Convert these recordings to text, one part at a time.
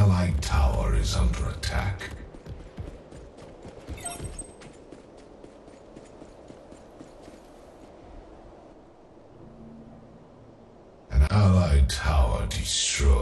allied tower is under attack. An allied tower destroyed.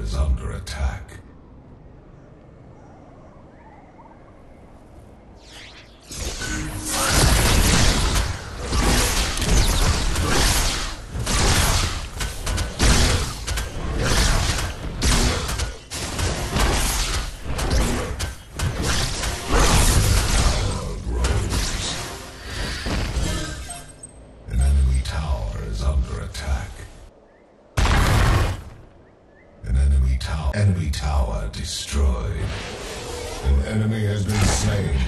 is under attack. Enemy tower destroyed. An enemy has been slain.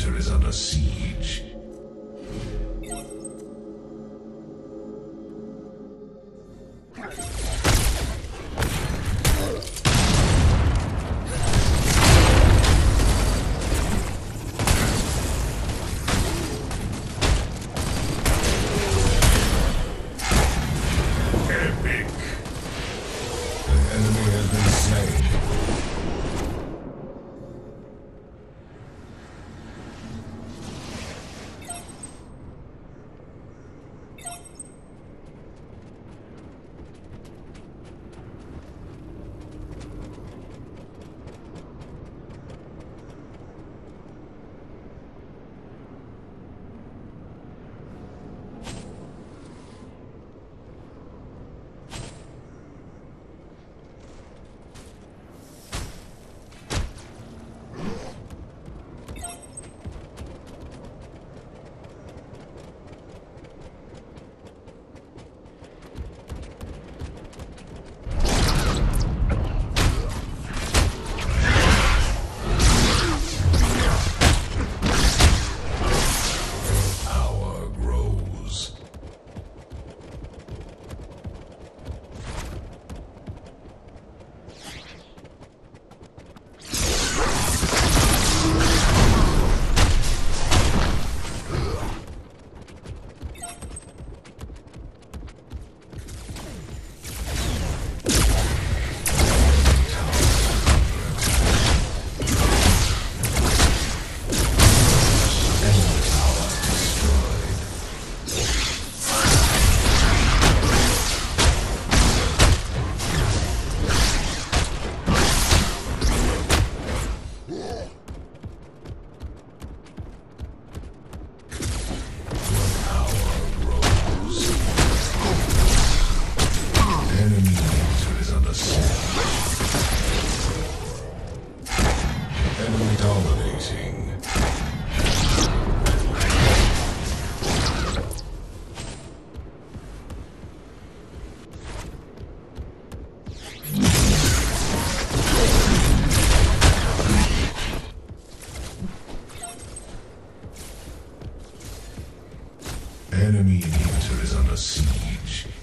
Inhibitor is under siege. Enemy inhibitor is under siege.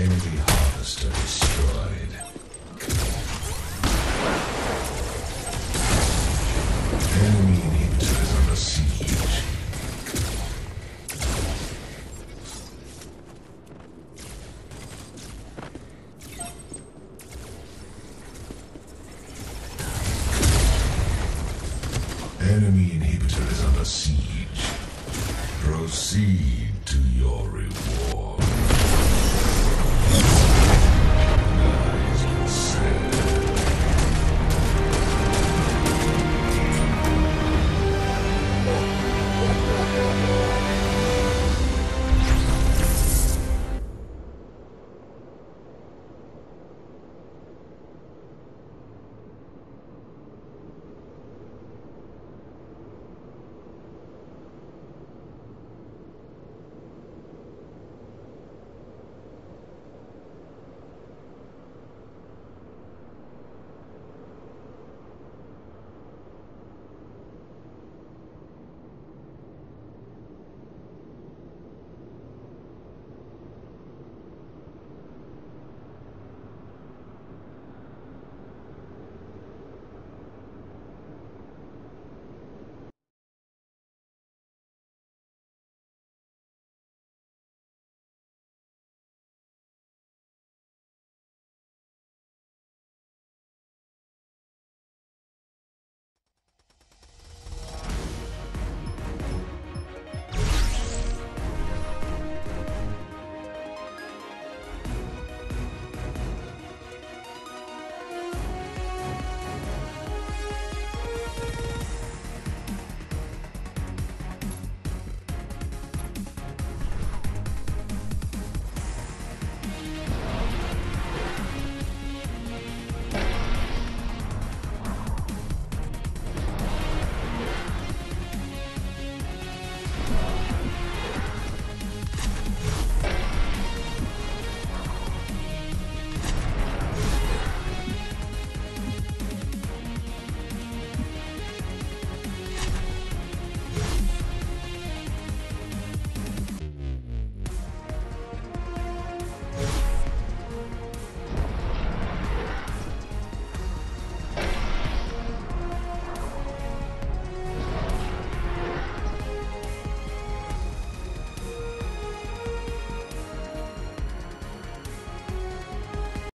Enemy harvester destroyed. Enemy inhibitor is under siege. Enemy inhibitor is under siege. Proceed to your reward.